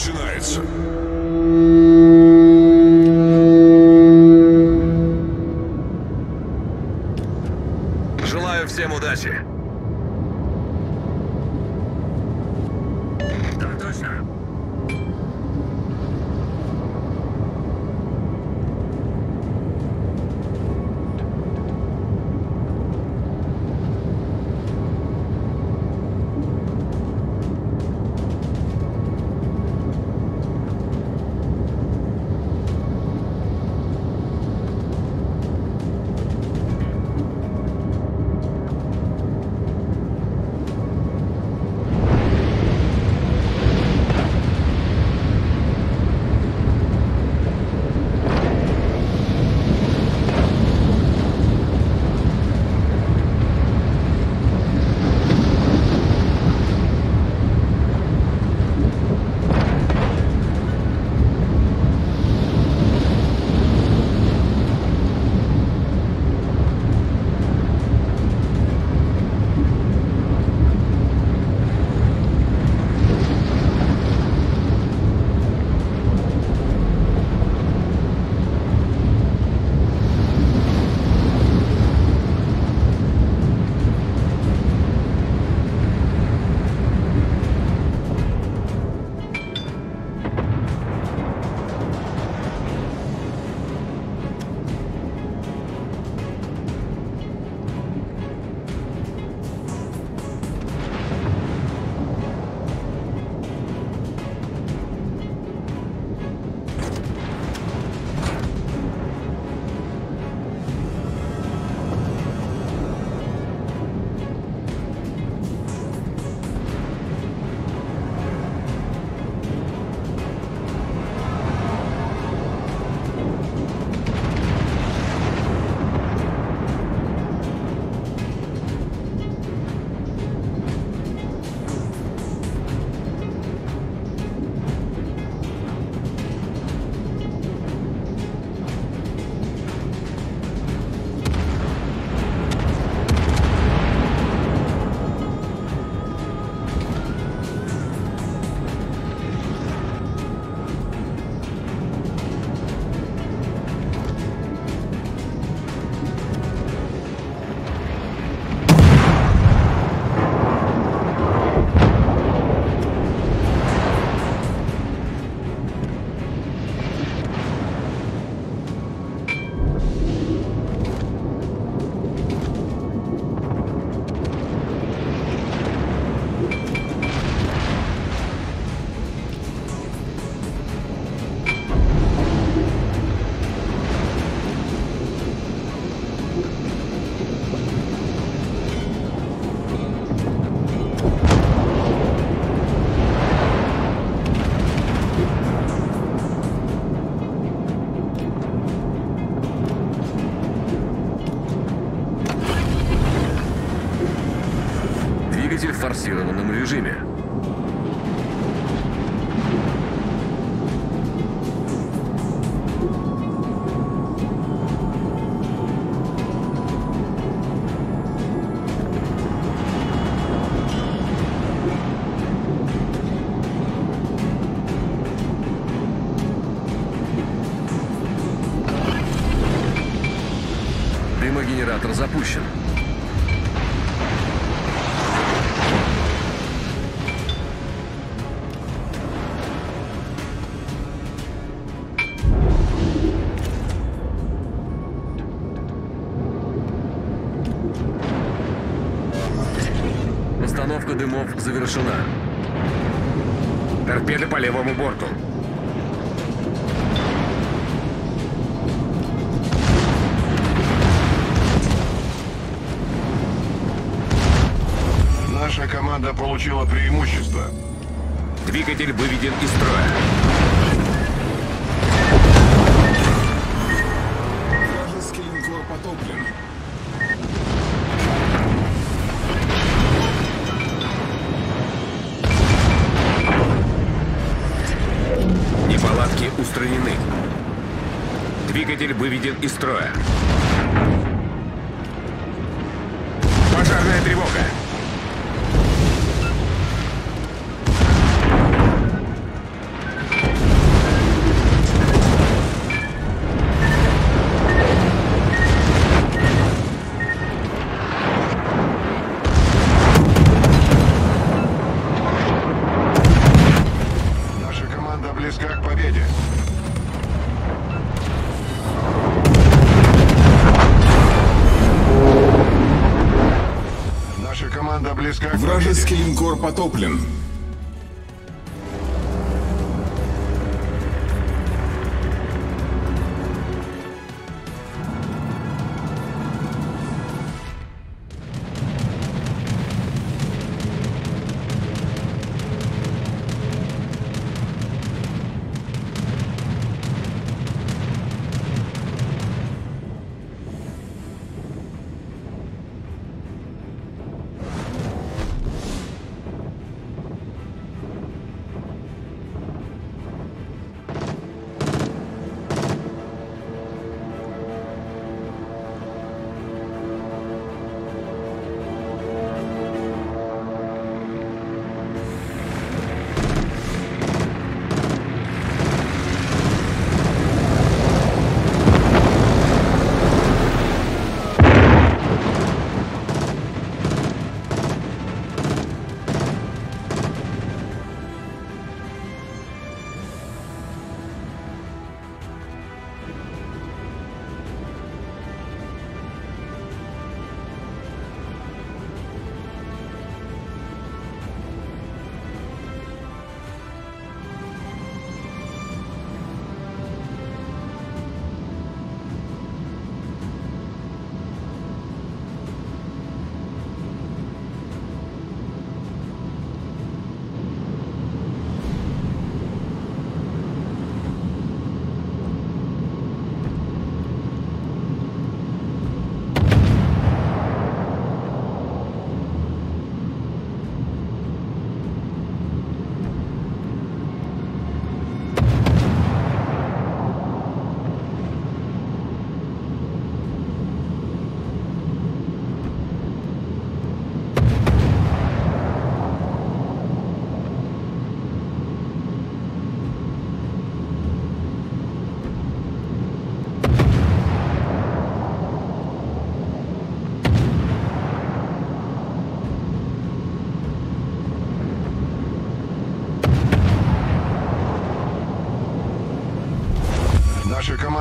начинается. Двигатель в форсированном режиме. Дымогенератор запущен. Дымов завершена. Торпеды по левому борту. Наша команда получила преимущество. Двигатель выведен из строя. Двигатель выведен из строя. Пожарная тревога. Вражеский линкор потоплен.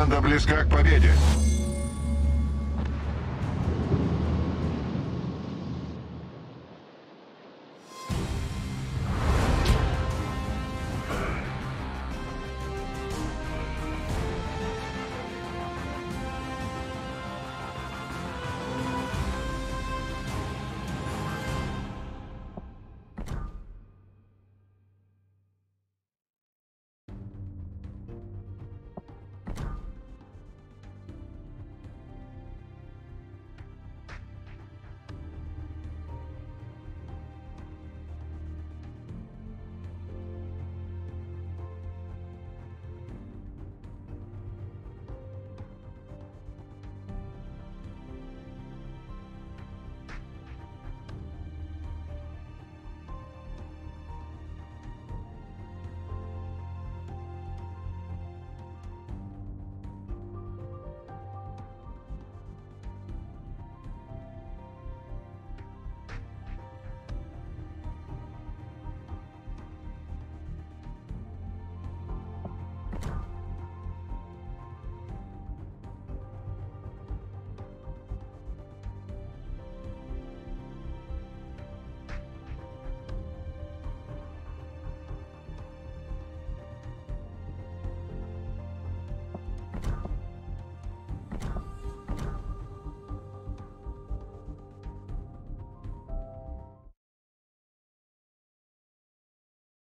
Команда близка к победе.